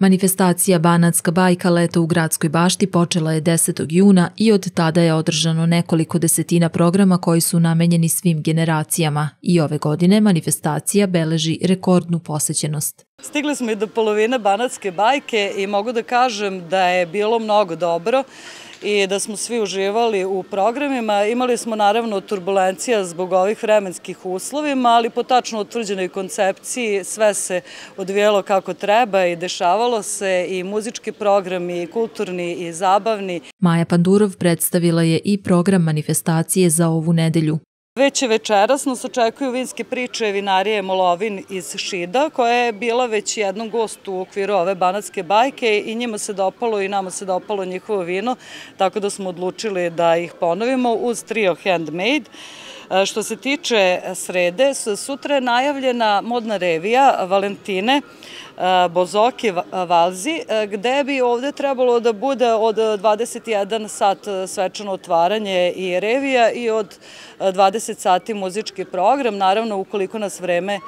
Manifestacija Banatska bajka leto u Gradskoj bašti počela je 10. juna i od tada je održano nekoliko desetina programa koji su namenjeni svim generacijama i ove godine manifestacija beleži rekordnu posećenost. Stigli smo i do polovine Banatske bajke i mogu da kažem da je bilo mnogo dobro i da smo svi uživali u programima. Imali smo naravno turbulencija zbog ovih vremenskih uslovima, ali po tačno utvrđenoj koncepciji sve se odvijelo kako treba i dešavalo se i muzički programi, i kulturni, i zabavni. Maja Pandurov predstavila je i program manifestacije za ovu nedelju. Već večeras nas očekuju vinske priče vinarije Molovin iz Šida, koja je bila već jednom gostu u okviru ove banatske bajke i njima se dopalo i nama se dopalo njihovo vino, tako da smo odlučili da ih ponovimo uz trio Handmade. Što se tiče srede, sutra je najavljena modna revija Valentine, e, Bozoki Valzi, e, gde bi ovde trebalo da bude od 21 sat svečano otvaranje i revija i od 20 sati muzički program, naravno ukoliko nas vreme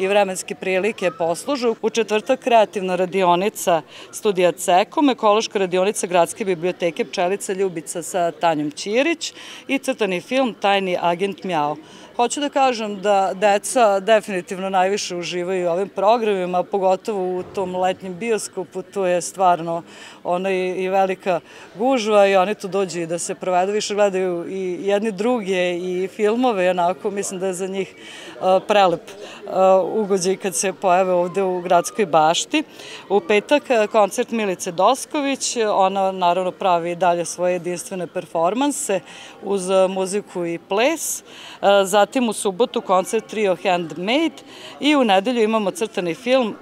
i vremenske prilike poslužu. U četvrtak kreativna radionica studija CEKOM, ekološka radionica Gradske biblioteke Pčelica Ljubica sa Tanjom Ćirić i crtani film Tajni agent Mjao. Hoću da kažem da deca definitivno najviše uživaju u ovim programima, pogotovo u tom letnjem bioskopu, tu je stvarno ona i velika gužva i oni tu dođu i da se provedu, više gledaju i jedni druge i filmove, onako mislim da je za njih prelep ugođaj kad se pojave ovde u gradskoj bašti. U petak koncert Milice Dosković, ona naravno pravi dalje svoje jedinstvene performanse uz muziku i ples. Zatim zatim u subotu koncert trio Handmade i u nedelju imamo crtani film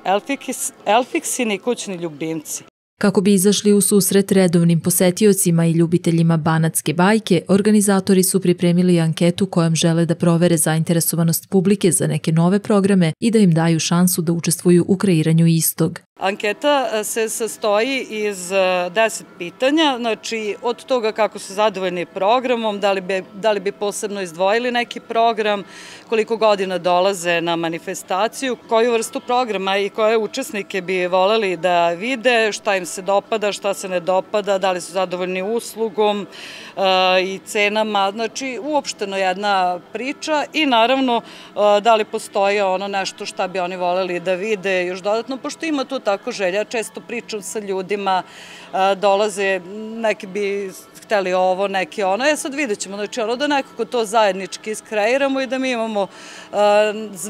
Elfiksini kućni ljubimci. Kako bi izašli u susret redovnim posetiocima i ljubiteljima banatske bajke, organizatori su pripremili anketu kojom žele da provere zainteresovanost publike za neke nove programe i da im daju šansu da učestvuju u kreiranju istog. Anketa e, se sastoji iz e, deset pitanja, znači od toga kako su zadovoljni programom, da li, bi, da li bi posebno izdvojili neki program, koliko godina dolaze na manifestaciju, koju vrstu programa i koje učesnike bi voleli da vide, šta im se dopada, šta se ne dopada, da li su zadovoljni uslugom e, i cenama, znači uopšteno jedna priča i naravno da li postoje ono nešto šta bi oni voleli da vide još dodatno, pošto ima tu tako želja. Često pričam sa ljudima, dolaze, neki bi hteli ovo, neki ono. E sad vidjet ćemo, znači ono da nekako to zajednički iskreiramo i da mi imamo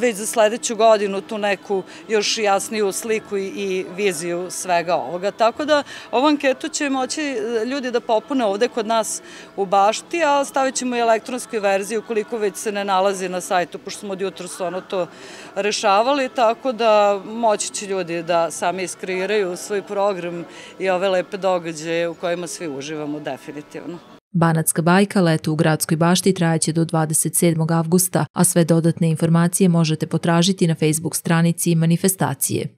već za sledeću godinu tu neku još jasniju sliku i viziju svega ovoga. Tako da ovu anketu će moći e, ljudi da popune ovde kod nas u bašti, a stavit ćemo i elektronsku verziju koliko već se ne nalazi na sajtu, pošto smo od jutra ono to rešavali, tako da moći će ljudi da sami iskreiraju svoj program i ove lepe događaje u kojima svi uživamo definitivno. Banatska bajka leto u Gradskoj bašti trajaće do 27. avgusta, a sve dodatne informacije možete potražiti na Facebook stranici manifestacije.